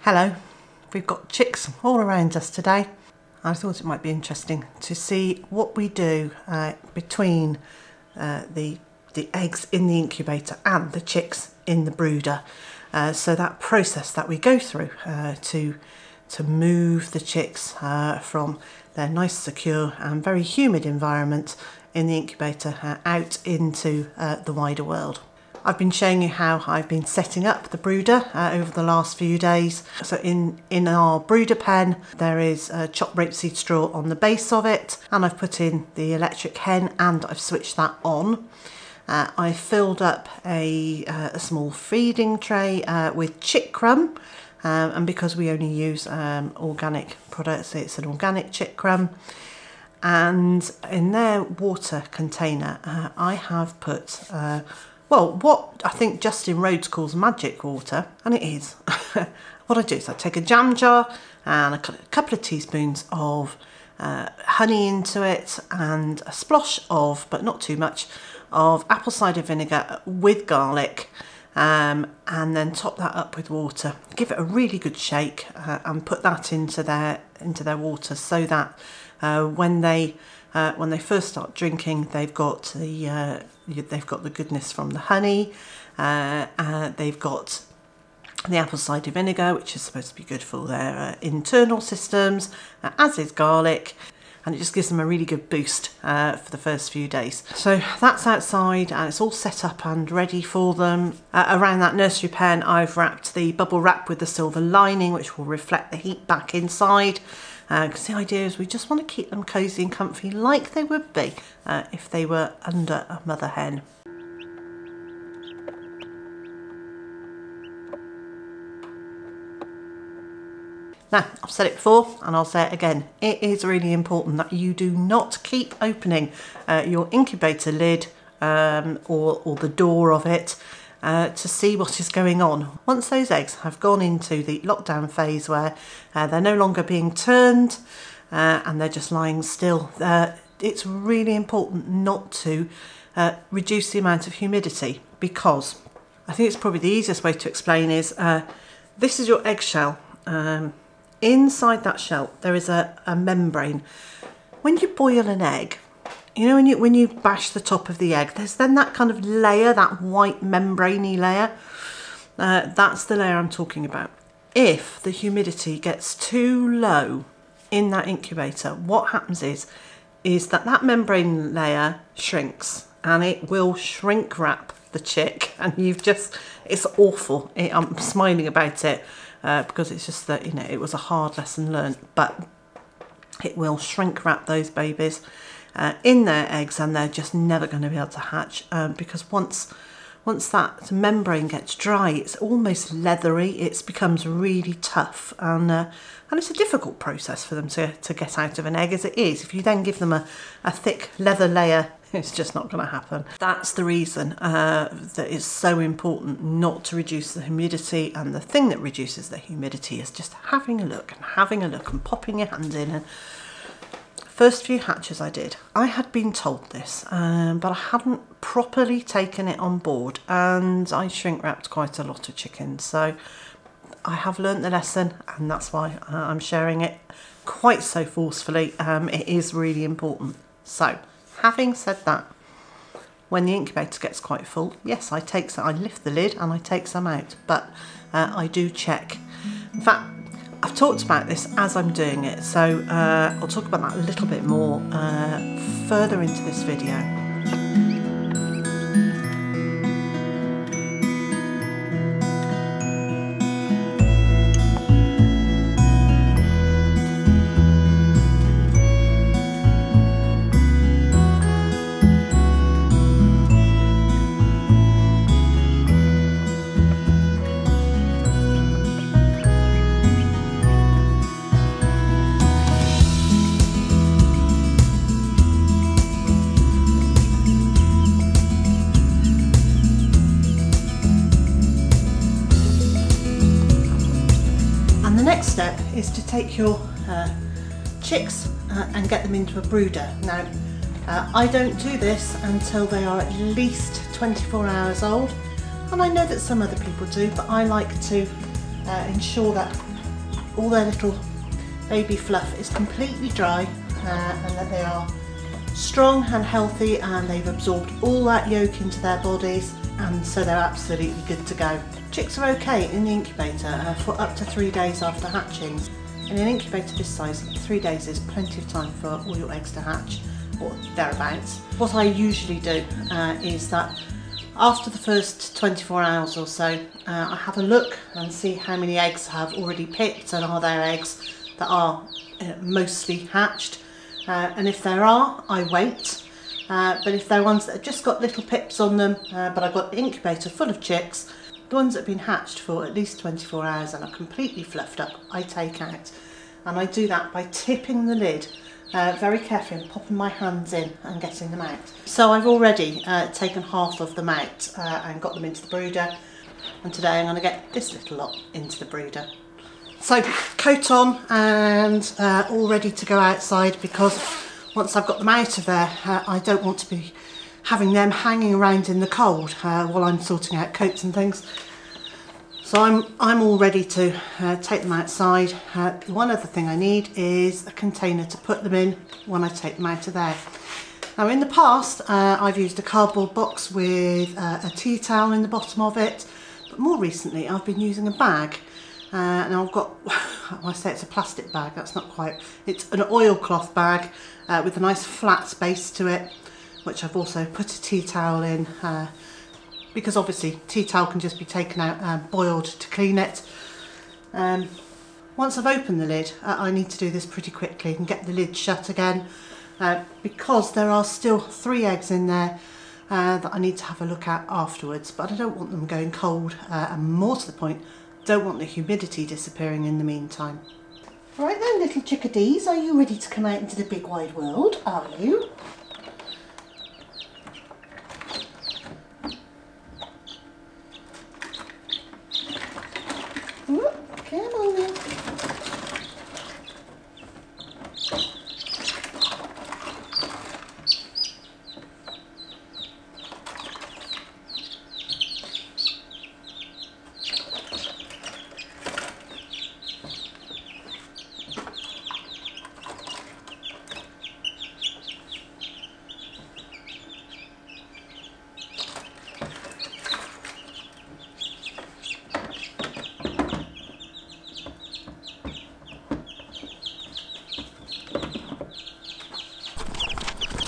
Hello, we've got chicks all around us today. I thought it might be interesting to see what we do uh, between uh, the, the eggs in the incubator and the chicks in the brooder. Uh, so that process that we go through uh, to, to move the chicks uh, from their nice, secure and very humid environment in the incubator uh, out into the wider world. I've been showing you how I've been setting up the brooder uh, over the last few days. So in, in our brooder pen, there is a chopped rapeseed straw on the base of it, and I've put in the electric hen and I've switched that on. Uh, I filled up a, uh, a small feeding tray uh, with chick crumb, um, and because we only use um, organic products, it's an organic chick crumb. And in their water container, uh, I have put uh, well, what I think Justin Rhodes calls magic water, and it is. what I do is I take a jam jar and a couple of teaspoons of uh, honey into it and a splosh of, but not too much, of apple cider vinegar with garlic um, and then top that up with water. Give it a really good shake uh, and put that into their into their water so that uh, when they uh, when they first start drinking, they've got the uh, they've got the goodness from the honey. Uh, uh they've got the apple cider vinegar, which is supposed to be good for their internal systems, as is garlic. And it just gives them a really good boost for the first few days. So that's outside and it's all set up and ready for them. around that nursery pen, I've wrapped the bubble wrap with the silver lining, which will reflect the heat back inside because uh, the idea is we just want to keep them cosy and comfy like they would be uh, if they were under a mother hen. Now, I've said it before and I'll say it again. It is really important that you do not keep opening uh, your incubator lid um, or, or the door of it uh, to see what is going on. Once those eggs have gone into the lockdown phase where uh, they're no longer being turned uh, and they're just lying still, uh, it's really important not to uh, reduce the amount of humidity because I think it's probably the easiest way to explain is this is your eggshell. Um, inside that shell there is a, a membrane. When you boil an egg, you know when you when you bash the top of the egg there's then that kind of layer that white membraney layer? Uh, that's the layer I'm talking about. If the humidity gets too low in that incubator what happens is is that that membrane layer shrinks and it will shrink wrap the chick and you've just it's awful. It, I'm smiling about it uh, because it's just that you know it was a hard lesson learned but it will shrink wrap those babies uh, in their eggs and they're just never going to be able to hatch um, because once once that membrane gets dry it's almost leathery it becomes really tough and uh, and it's a difficult process for them to, to get out of an egg as it is. If you then give them a, a thick leather layer it's just not going to happen. That's the reason uh, that it's so important not to reduce the humidity and the thing that reduces the humidity is just having a look and having a look and popping your hand in and First few hatches I did, I had been told this, um, but I hadn't properly taken it on board and I shrink wrapped quite a lot of chickens. So I have learnt the lesson and that's why uh, I'm sharing it quite so forcefully. Um, it is really important. So having said that, when the incubator gets quite full, yes, I take some, I lift the lid and I take some out, but uh, I do check. In fact, I've talked about this as I'm doing it, so uh, I'll talk about that a little bit more uh, further into this video. Is to take your uh, chicks uh, and get them into a brooder. Now, Uh, I don't do this until they are at least 24 hours old and I know that some other people do but I like to uh, ensure that all their little baby fluff is completely dry uh, and that they are strong and healthy and they've absorbed all that yolk into their bodies and so they're absolutely good to go. Chicks are okay in the incubator uh, for up to three days after hatching. In an incubator this size, three days is plenty of time for all your eggs to hatch or thereabouts. What I usually do uh, is that after the first 24 hours or so, uh, I have a look and see how many eggs have already pipped and are there eggs that are uh, mostly hatched. Uh, and if there are, I wait. Uh, but if they're ones that have just got little pips on them, uh, but I've got the incubator full of chicks, the ones that have been hatched for at least 24 hours and are completely fluffed up, I take out. And I do that by tipping the lid uh, very carefully and popping my hands in and getting them out. So I've already uh, taken half of them out uh, and got them into the brooder and today I'm going to get this little lot into the brooder. So coat on and uh, all ready to go outside because once I've got them out of there uh, I don't want to be having them hanging around in the cold uh, while I'm sorting out coats and things. So I'm, I'm all ready to uh, take them outside. Uh, one other thing I need is a container to put them in when I take them out of there. Now in the past uh, I've used a cardboard box with uh, a tea towel in the bottom of it but more recently I've been using a bag uh, I've got, I say it's a plastic bag, that's not quite, it's an oilcloth bag uh, with a nice flat space to it which I've also put a tea towel in because obviously tea towel can just be taken out and boiled to clean it. Um, once I've opened the lid, uh, I need to do this pretty quickly and get the lid shut again uh, because there are still three eggs in there uh, that I need to have a look at afterwards, but I don't want them going cold uh, and more to the point, don't want the humidity disappearing in the meantime. Right then little chickadees, are you ready to come out into the big wide world? Are you?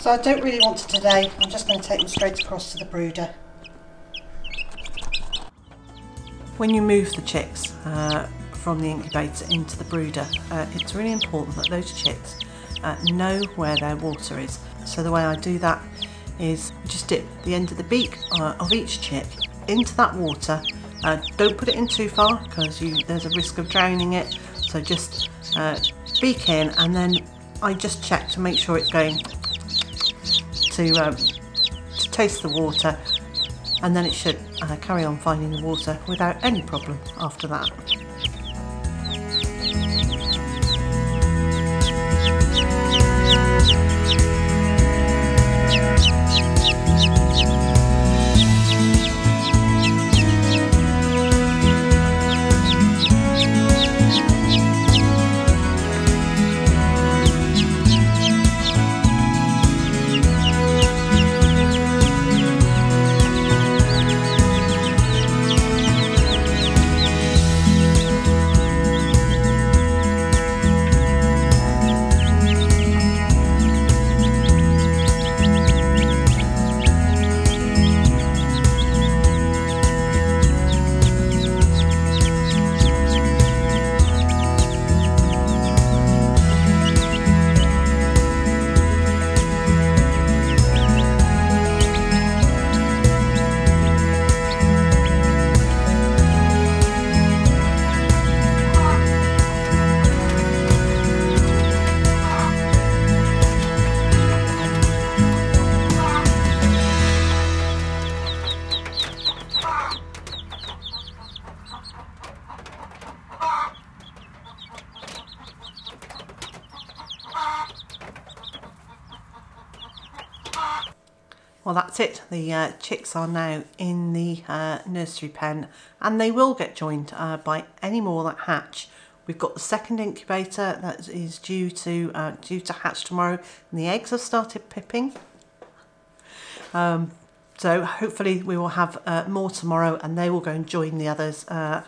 So I don't really want to today, I'm just going to take them straight across to the brooder. When you move the chicks uh, from the incubator into the brooder, uh, it's really important that those chicks uh, know where their water is. So the way I do that is just dip the end of the beak uh, of each chick into that water. Uh, don't put it in too far because there's a risk of drowning it. So just uh, beak in and then I just check to make sure it's going to, um, to taste the water and then it should uh, carry on finding the water without any problem after that. Well, that's it. The uh, chicks are now in the uh, nursery pen and they will get joined uh, by any more that hatch. We've got the second incubator that is due to uh, due to hatch tomorrow and the eggs have started pipping. Um, so hopefully we will have uh, more tomorrow and they will go and join the others uh,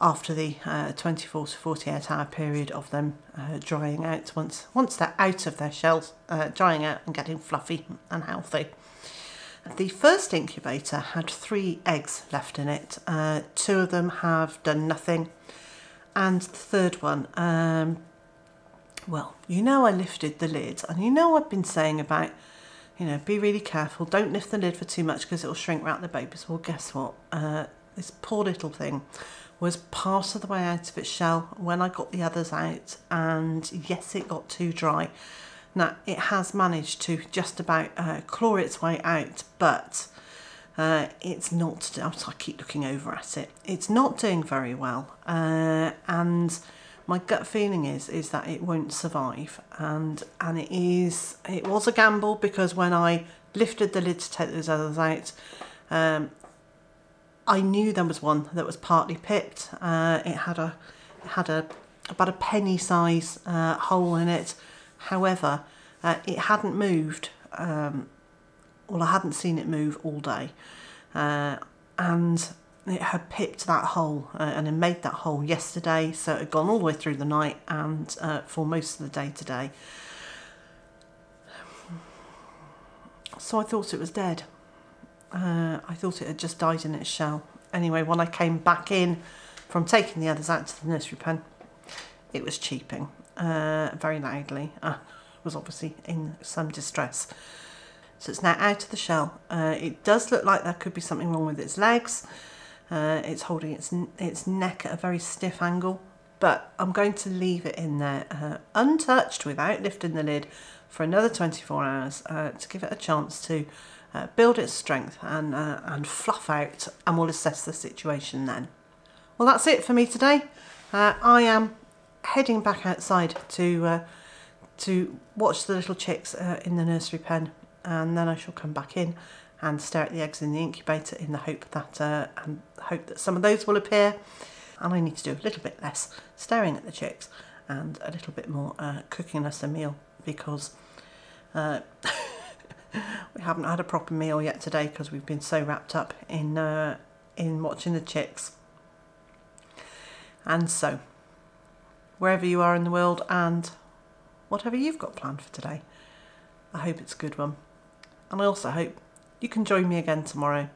after the 24 to 48 hour period of them drying out once once they're out of their shells, drying out and getting fluffy and healthy. The first incubator had three eggs left in it. Uh, two of them have done nothing. And the third one, um, well, you know I lifted the lid and you know I've been saying about, you know, be really careful. Don't lift the lid for too much because it'll shrink wrap the babies. Well, guess what? Uh, this poor little thing was part of the way out of its shell when I got the others out. And yes, it got too dry. Now, it has managed to just about uh, claw its way out, but uh, it's not, I keep looking over at it, it's not doing very well. Uh, and my gut feeling is is that it won't survive and and it is it was a gamble because when I lifted the lid to take those others out um, I knew there was one that was partly pipped uh, it had a it had a about a penny size uh, hole in it However, uh, it hadn't moved, um, well, I hadn't seen it move all day, uh, and it had pipped that hole uh, and it made that hole yesterday, so it had gone all the way through the night and uh, for most of the day today. So I thought it was dead. Uh, I thought it had just died in its shell. Anyway, when I came back in from taking the others out to the nursery pen, it was cheeping uh, very loudly. Uh, was obviously in some distress. So it's now out of the shell. Uh, it does look like there could be something wrong with its legs. Uh, it's holding its, its neck at a very stiff angle, but I'm going to leave it in there uh, untouched without lifting the lid for another 24 hours uh, to give it a chance to uh, build its strength and, uh, and fluff out and we'll assess the situation then. Well that's it for me today. I am heading back outside to uh, to watch the little chicks uh, in the nursery pen and then I shall come back in and stare at the eggs in the incubator in the hope that uh, and hope that some of those will appear. And I need to do a little bit less staring at the chicks and a little bit more uh, cooking us a meal because uh, we haven't had a proper meal yet today because we've been so wrapped up in uh, in watching the chicks. And so wherever you are in the world and whatever you've got planned for today. I hope it's a good one. And I also hope you can join me again tomorrow